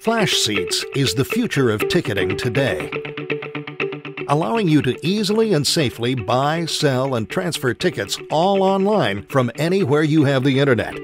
Flash Seats is the future of ticketing today, allowing you to easily and safely buy, sell, and transfer tickets all online from anywhere you have the internet.